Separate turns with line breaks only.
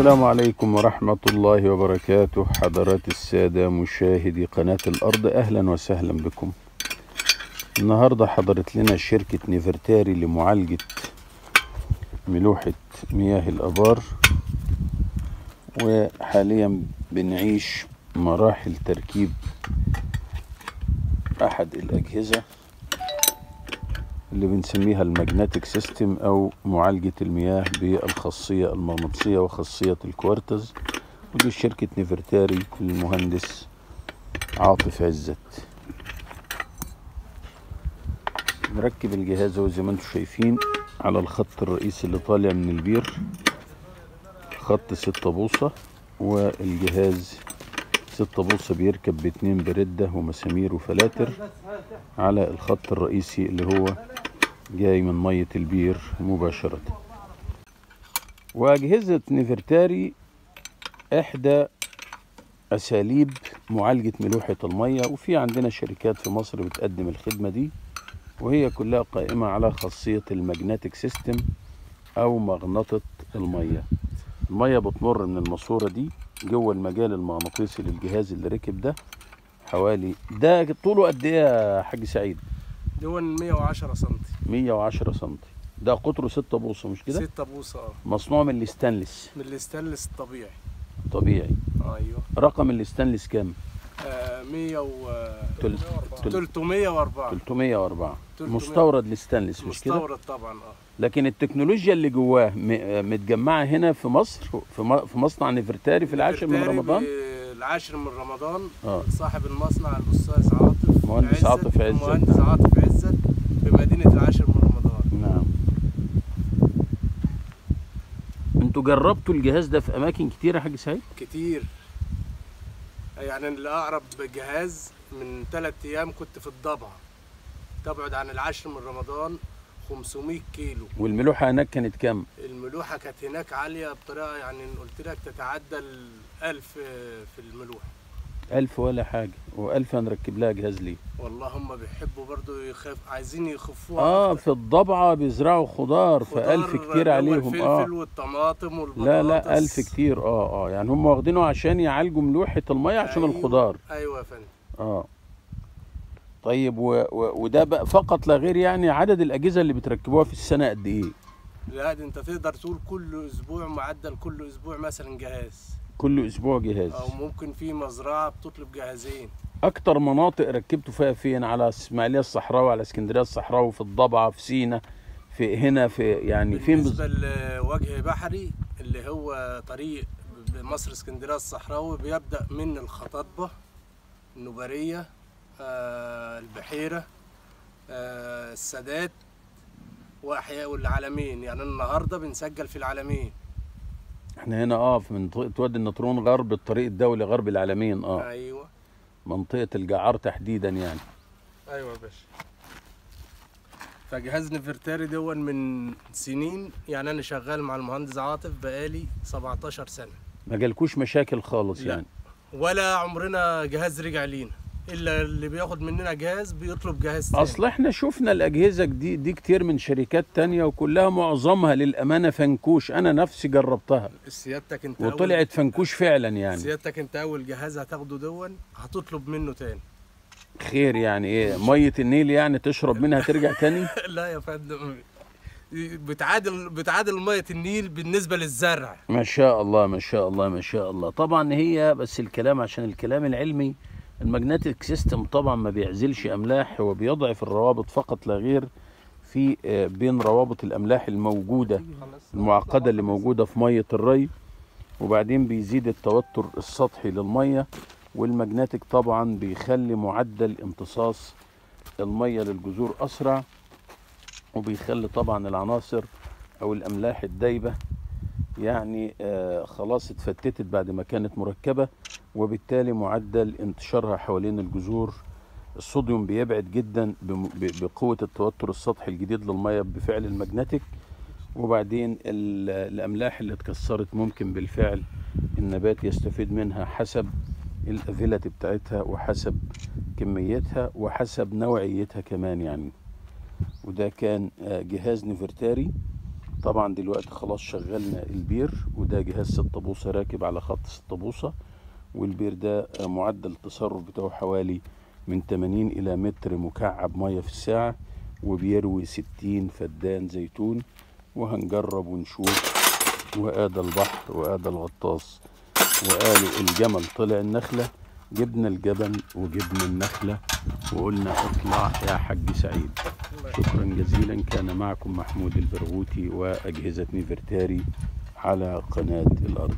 السلام عليكم ورحمة الله وبركاته. حضرات السادة مشاهدي قناة الأرض أهلا وسهلا بكم. النهاردة حضرت لنا شركة نيفرتاري لمعالجة ملوحة مياه الأبار وحاليا بنعيش مراحل تركيب أحد الأجهزة. اللي بنسميها ال magnetic system أو معالجة المياه بالخاصية المغناطيسية وخاصية الكوارتز ودي شركة نيفرتاري للمهندس عاطف عزت. نركب الجهاز أهو زي ما أنتم شايفين على الخط الرئيسي اللي طالع من البير. خط ستة بوصة والجهاز ستة بوصة بيركب باتنين بردة ومسامير وفلاتر على الخط الرئيسي اللي هو جاي من مية البير مباشرة. وأجهزة نيفرتاري إحدى أساليب معالجة ملوحة المية وفي عندنا شركات في مصر بتقدم الخدمة دي وهي كلها قائمة على خاصية ال magnetic system أو مغناطة المية. المية بتمر من الماسورة دي جوه المجال المغناطيسي للجهاز اللي ركب ده حوالي ده طوله قد إيه يا حاج سعيد؟
دون 110 سم
110 سم ده قطره 6 بوصة مش كده؟
6 بوصة آه.
مصنوع من الاستانلس
من الاستانلس الطبيعي.
طبيعي.
أيوه.
رقم الاستانلس كام؟
آه 100 و
تل- تل-
304
304
300.
مستورد الاستانلس مش كده؟
مستورد طبعا آه.
لكن التكنولوجيا اللي جواه م- متجمعة هنا في مصر في مصنع نفرتاري في العاشر من رمضان؟
العاشر من رمضان
آه.
صاحب المصنع الأستاذ عاطف
مهندس عاطف عزت.
مهندس عاطف عزت بمدينه العاشر من رمضان.
نعم. أنتوا جربتوا الجهاز ده في أماكن كتيرة يا حاج سعيد؟
كتير. يعني الأقرب جهاز من ثلاث أيام كنت في الضبعه تبعد عن العاشر من رمضان 500 كيلو.
والملوحة هناك كانت كام؟
الملوحة كانت هناك عالية بطريقة يعني قلت لك تتعدى ال 1000 في الملوحة.
ألف ولا حاجة وألف هنركب لها جهاز ليه.
والله هم بيحبوا برضو يخف عايزين يخفوها
آه
أكتر.
في الضبعة بيزرعوا خضار فألف
خضار
كتير
اللي هو
عليهم
الفلفل
آه
والطماطم والبطاطس
لا لا ألف كتير آه آه. يعني هم واخدينه عشان يعالجوا ملوحة المية عشان
أيوة.
الخضار.
أيوه يا فندم.
آه. طيب و و وده بقى فقط لا غير يعني عدد الأجهزة اللي بتركبوها في السنة قد إيه؟
لا أنت تقدر تقول كل أسبوع معدل كل أسبوع مثلا جهاز.
كل أسبوع جهاز.
أو ممكن في مزرعة بتطلب جهازين.
أكتر مناطق ركبتوا فيها فين؟ على إسماعيلية الصحراوي على إسكندرية الصحراوي في الضبعة في سينا في هنا في يعني فين
بالنسبة
بز...
لوجه بحري اللي هو طريق بمصر إسكندرية الصحراوي بيبدا من الخطاطبه النوبرية آه البحيرة آه السادات وأحياء والعالمين يعني النهارده بنسجل في العالمين.
إحنا هنا آه في منطقة وادي النطرون غرب الطريق الدولي غرب العالمين آه.
أيوه.
منطقة الجعار تحديدا يعني.
أيوه يا باشا. فجهاز نفرتاري دون من سنين. يعني أنا شغال مع المهندس عاطف بقالي 17 سنة.
ما جالكوش مشاكل خالص
لا.
يعني.
ولا عمرنا جهاز رجع لينا. إلا اللي بياخد مننا جهاز بيطلب جهاز تاني.
أصل إحنا شفنا الأجهزة دي, دي كتير من شركات تانية وكلها معظمها للأمانة فنكوش. أنا نفسي جربتها.
سيادتك انت
وطلعت فنكوش فعلا يعني.
سيادتك انت أول جهاز هتاخده دون هتطلب منه تاني.
خير يعني إيه؟ مية النيل يعني تشرب منها ترجع تاني؟
لا يا فندم. بتعادل بتعادل مية النيل بالنسبة للزرع.
ما شاء الله ما شاء الله ما شاء الله. طبعا هي بس الكلام عشان الكلام العلمي ال magnetic system طبعا ما بيعزلش أملاح هو بيضعف الروابط فقط لا غير في آه، بين روابط الأملاح الموجودة المعقدة اللي موجودة في مية الري وبعدين بيزيد التوتر السطحي للمية. وال magnetic طبعا بيخلي معدل امتصاص المية للجذور أسرع وبيخلي طبعا العناصر أو الأملاح الدايبة يعني آه خلاص اتفتتت بعد ما كانت مركبة وبالتالي معدل انتشارها حوالين الجذور الصوديوم بيبعد جدا بم- ب- بقوة التوتر السطحي الجديد للمية بفعل ال magnetic. وبعدين ال- الأملاح اللي اتكسرت ممكن بالفعل النبات يستفيد منها حسب ال availability بتاعتها وحسب كميتها وحسب نوعيتها كمان يعني. وده كان آه، جهاز نفرتاري طبعا دلوقتي خلاص شغلنا البير وده جهاز 6 بوصة راكب على خط 6 بوصة والبير ده معدل التصرف بتاعه حوالي من 80 إلى متر مكعب مية في الساعة وبيروي 60 فدان زيتون وهنجرب ونشوف. وآدى البحر وآدى الغطاس وقالوا الجمل طلع النخلة. جبنا الجبل وجبنا النخلة وقلنا اطلع يا حاج سعيد. شكرا جزيلا. كان معكم محمود البرغوثي وأجهزة نيفرتاري على قناة الأرض.